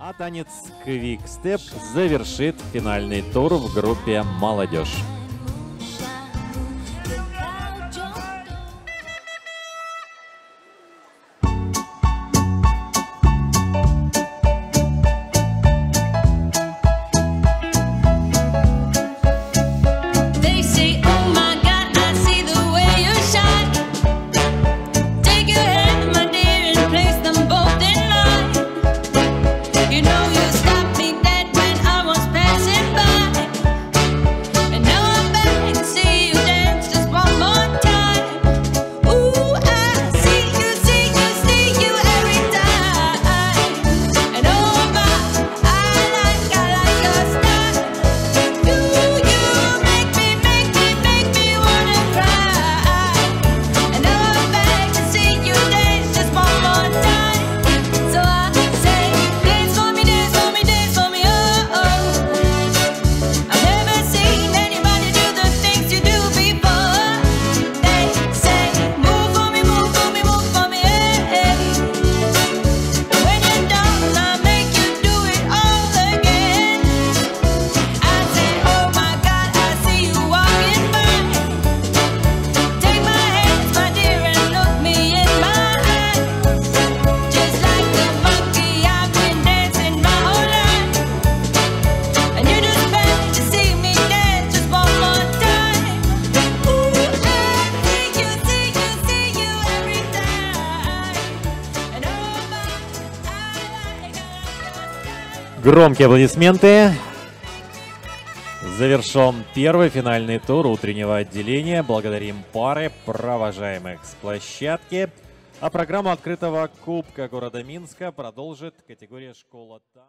А танец Quick Step завершит финальный тур в группе «Молодежь». You know. Громкие аплодисменты. Завершен первый финальный тур утреннего отделения. Благодарим пары, провожаемых с площадки. А программа открытого Кубка города Минска продолжит категория «Школа Та».